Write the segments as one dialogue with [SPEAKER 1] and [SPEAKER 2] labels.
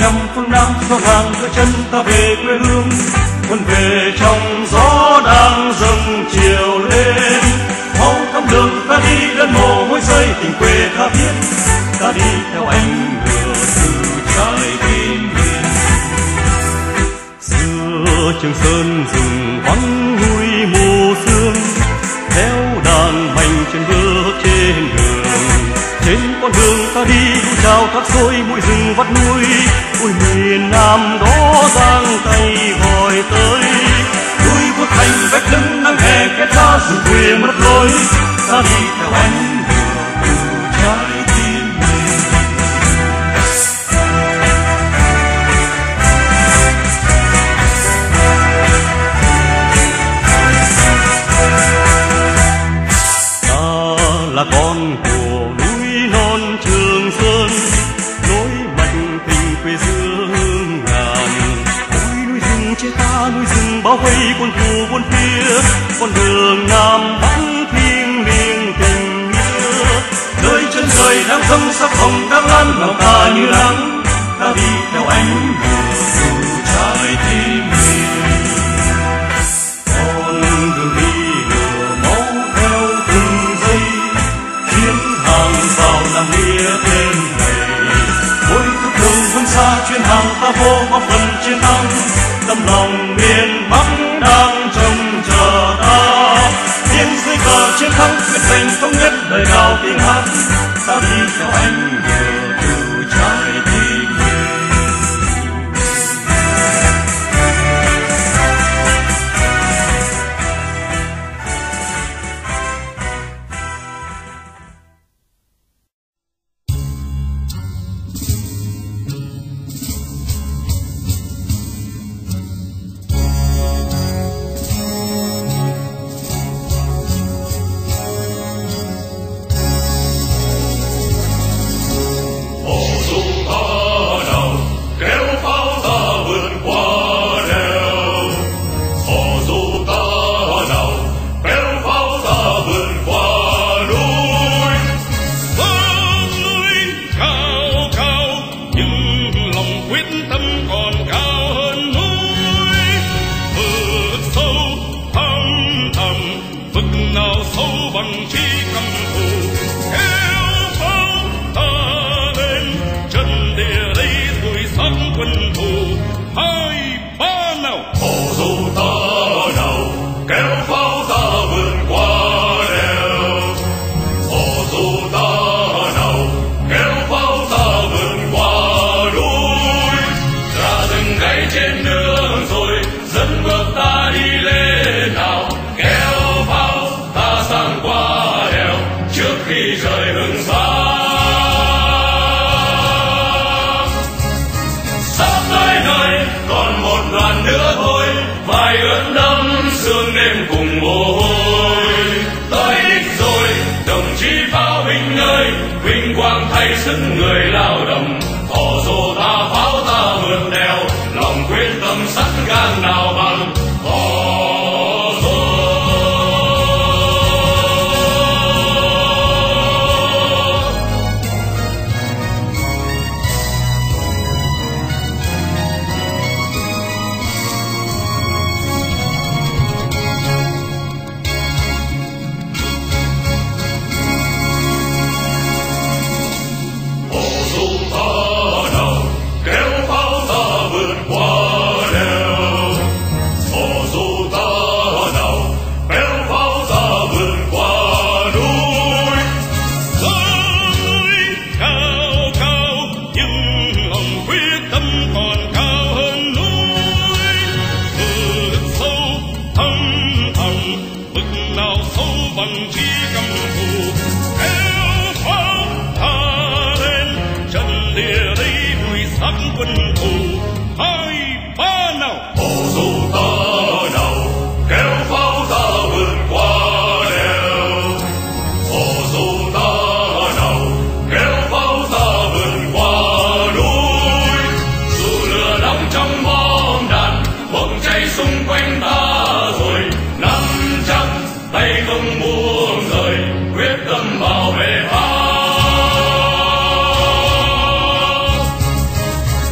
[SPEAKER 1] năm phương Nam cho hàng đưa chân ta về quê hương. Quân về trong gió đang dâng chiều lên. Máu thắm đường ta đi đến mồ hôi rơi, tình quê ta biết ta đi theo anh lửa từ trái tim miền giữa trường sơn rừng vắng núi mù sương ta đi đu chào thác xôi, mũi rừng vắt núi. Ôi miền nam đó giang tay gọi tới. Núi quốc thành vách lưng, nắng hè kết ra rừng quê mất lối. Ta đi theo anh. Núi non trường sơn, nối mạch tình quê dương ngàn. Núi núi rừng che ta núi rừng bao vây quân thù bốn phía con đường nam bắc thiêng liêng tình nghĩa nơi chân trời đang thâm sắc hồng đang lan lòng ta như nắng. Ta đi theo ánh lửa từ trái tim chiến thắng hàng ta vô góp phần chiến thắng tấm lòng miền bắc đang trông chờ ta tiếng dưới cờ chiến thắng quyết giành thống nhất đời nào tiếng hát, ta đi theo anh về.
[SPEAKER 2] quang qua đèo trước khi rời hương xa quyết xung quanh ta rồi. Nắm chắc tay không buông rời, quyết tâm bảo vệ ta.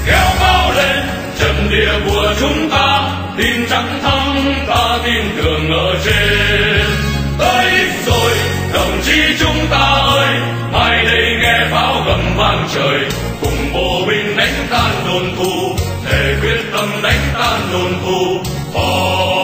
[SPEAKER 2] kéo bao lên, trận địa của chúng ta, tin chắc thắng, ta tin tưởng ở
[SPEAKER 1] trên. Tới rồi, đồng
[SPEAKER 2] chí chúng ta ơi, mai đây nghe pháo gầm vang trời. Cùng bộ binh đánh
[SPEAKER 1] tan
[SPEAKER 2] đồn thù
[SPEAKER 1] thể quyết
[SPEAKER 2] tâm đánh
[SPEAKER 1] tan đồn
[SPEAKER 2] thù.
[SPEAKER 1] Oh.